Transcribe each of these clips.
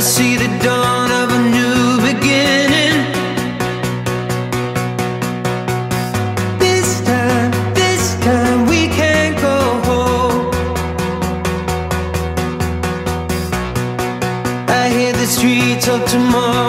see the dawn of a new beginning. This time, this time we can't go home. I hear the streets of tomorrow.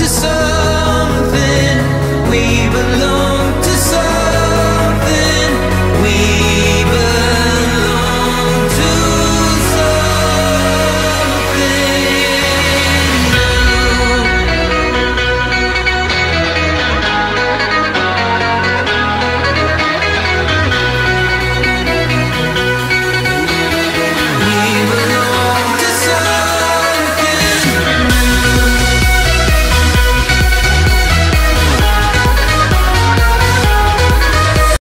to something we belong